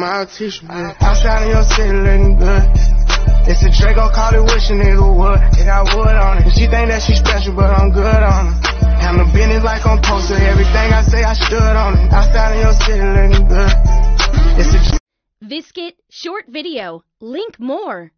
My tissue, outside of your city looking good. It's a Draco, call it wish a nigga would. It got wood on it. She think that she special, but I'm good on her. Handle business like I'm posted. Everything I say, I stood on it. Outside of your city looking good. It's a Viscuit, short video. Link more.